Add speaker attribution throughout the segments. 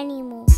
Speaker 1: Anymore.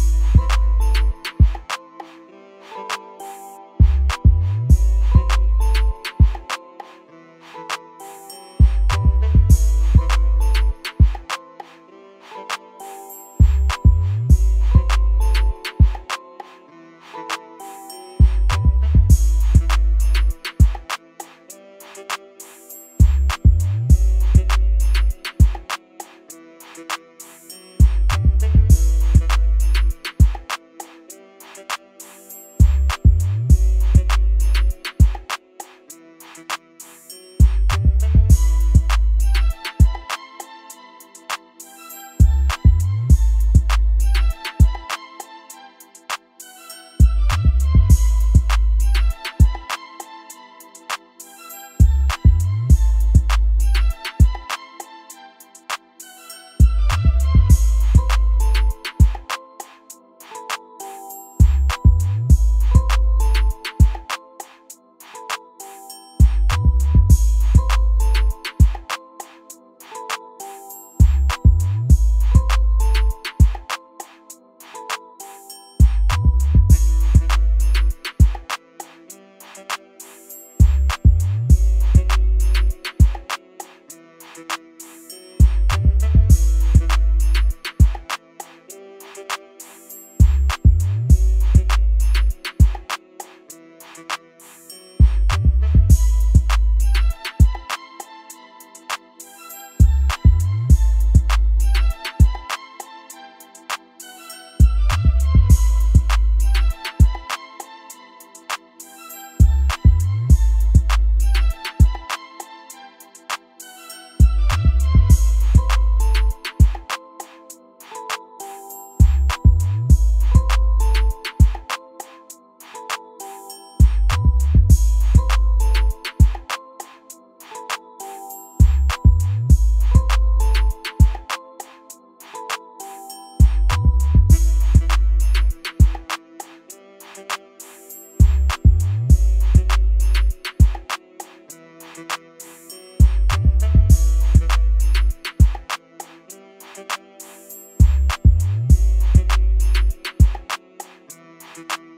Speaker 1: thank you